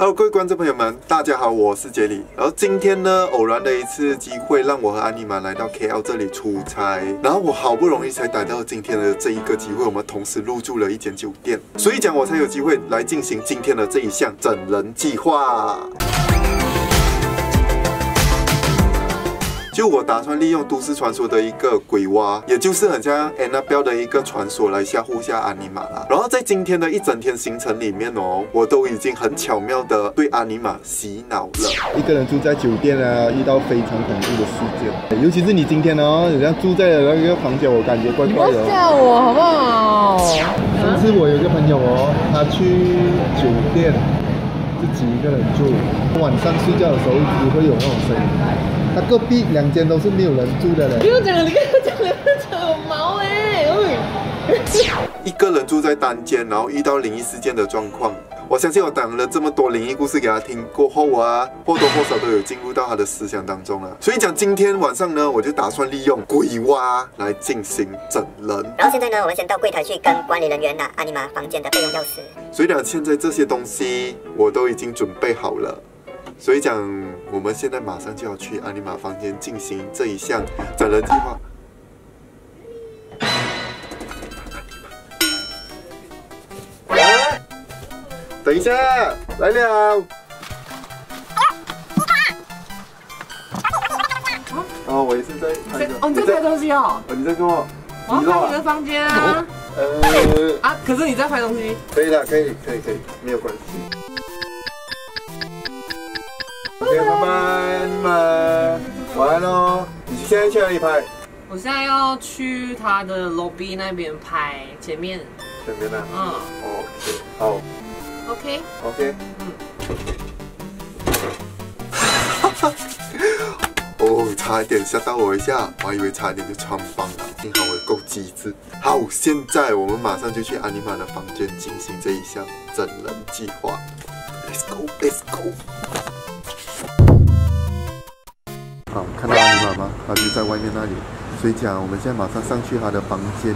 Hello，各位观众朋友们，大家好，我是杰里。然后今天呢，偶然的一次机会，让我和安妮玛来到 KL 这里出差。然后我好不容易才逮到今天的这一个机会，我们同时入住了一间酒店，所以讲我才有机会来进行今天的这一项整人计划。就我打算利用都市传说的一个鬼蛙，也就是很像 Annabelle 的一个传说来吓唬下安妮玛啦。然后在今天的一整天行程里面哦，我都已经很巧妙的对安妮玛洗脑了。一个人住在酒店啊，遇到非常恐怖的事件，尤其是你今天哦，好像住在了那个房间，我感觉怪怪的。吓我好不好？上次我有一个朋友哦，他去酒店自己一个人住，晚上睡觉的时候只会有那种声音。他隔壁两间都是没有人住的嘞。不用讲了，你跟他讲了，讲有毛哎！一个人住在单间，然后遇到灵异事件的状况，我相信我讲了这么多灵异故事给他听过后啊，或多或少都有进入到他的思想当中了。所以讲今天晚上呢，我就打算利用鬼蛙来进行整人。然后现在呢，我们先到柜台去跟管理人员拿阿尼玛房间的备用钥匙。所以讲现在这些东西我都已经准备好了。所以讲，我们现在马上就要去阿尼玛房间进行这一项整人计划。来，等一下，来了。哦，我也是在拍哦，你在拍东西哦。哦，你在做？我要拍你的房间啊。呃。啊，可是你在拍东西。可以的，可以，可以，可以，没有关系。拜拜，你们晚安喽！你现在去哪里拍？我现在要去他的 lobby 那边拍前面。前面呢？嗯。OK，好。OK。OK。嗯。哦，差一点吓到我一下，我还以为差一点就穿帮了，幸好我够机智。好，现在我们马上就去安妮玛的房间进行这一项整人计划。Let's go，Let's go。好，看到阿尼玛吗？他就在外面那里。所以讲，我们现在马上上去他的房间。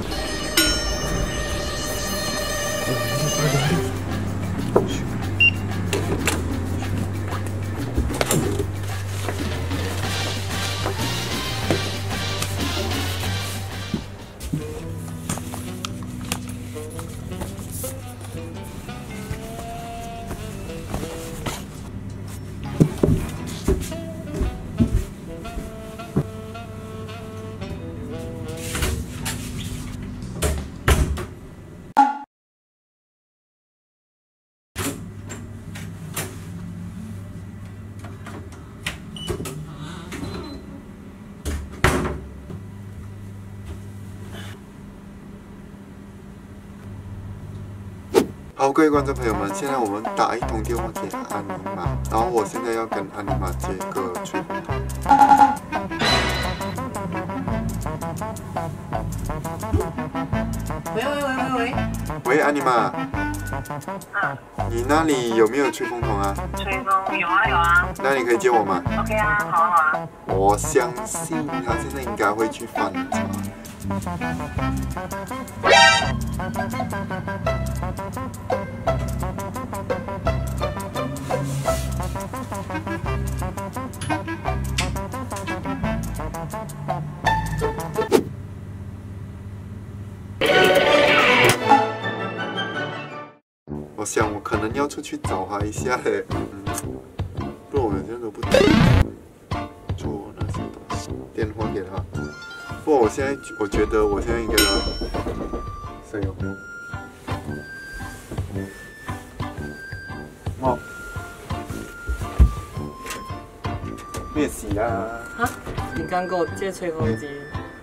各位观众朋友们，现在我们打一通电话给安妮玛，然后我现在要跟安妮玛接个吹风筒。喂喂喂喂喂，喂，安妮玛。嗯。你那里有没有吹风筒啊？吹风有啊有啊。那你可以接我吗？OK 啊，好啊好啊。我相信他现在应该会去翻查。我想我可能要出去找他一下嘞，不然我现在都不懂做那些东西。电话给他，不过，我现在我觉得我现在应该要谁有？哦，咩事啊？哈？你刚给我借吹风机，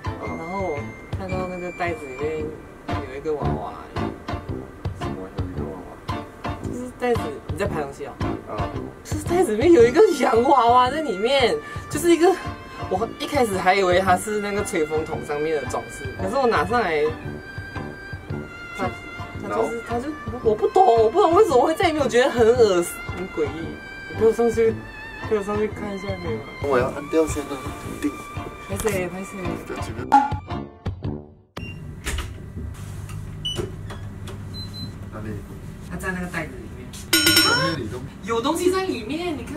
然后我看到那个袋子里面有一个娃娃。袋子你在拍东西哦？啊，是袋子里面有一个洋娃娃在里面，就是一个，我一开始还以为它是那个吹风筒上面的装饰，可是我拿上来，它它就是它就我不懂，我不懂为什么会在里面，我觉得很恶心，很诡异。你陪我上去，陪我上去看一下可以吗？我要按掉先了，定。拍谁？拍谁？哪里？他在那个袋子里。面，有东西在里面，你看。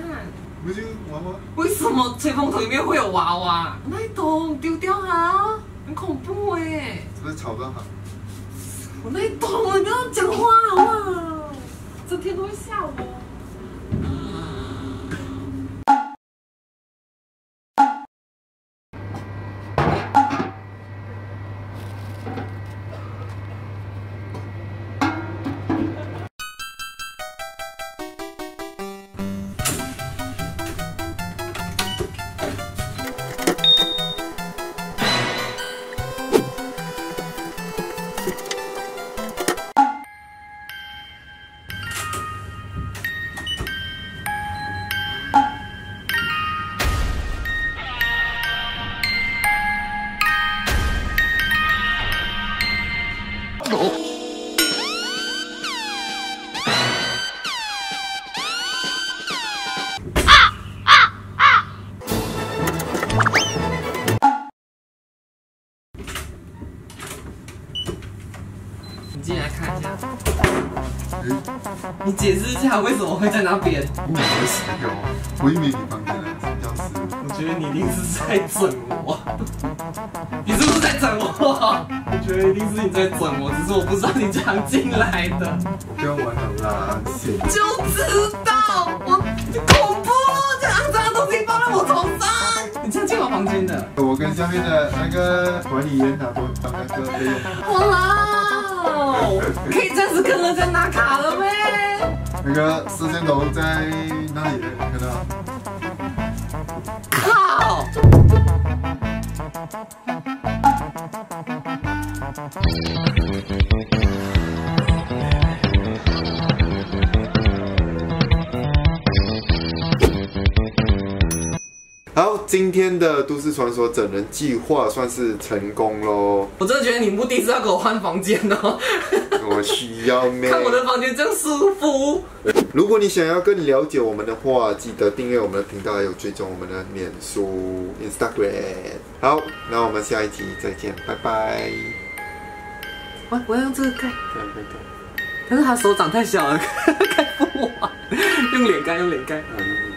不是娃娃？为什么吹风筒里面会有娃娃？那懂丢掉啊，很恐怖哎！是不是吵到他？我那懂，你不要进来看一下，你解释一下为什么会在那边？不可思议哦！我以为你房间的钥匙，我觉得你一定是在整我，你是不是在整我？我觉得一定是你在整我，只是我不知道你这样进来的。我不要玩了啦，谢谢。就知道我恐怖，这肮脏的东西放在我床上，你这样进我房间的？我跟下面的那个管理员他都当那个备用。哇，可以暂时跟人家拿卡了呗？那个摄像头在那里，看到？靠！好，今天的都市传说整人计划算是成功喽。我真的觉得你目的是要给我换房间哦。我需要咩？看我的房间真舒服。如果你想要更了解我们的话，记得订阅我们的频道，还有追踪我们的脸书、Instagram。好，那我们下一集再见，拜拜。我我要用这个盖，对对对，但是他手掌太小了，盖不完。用脸盖，用脸盖。嗯。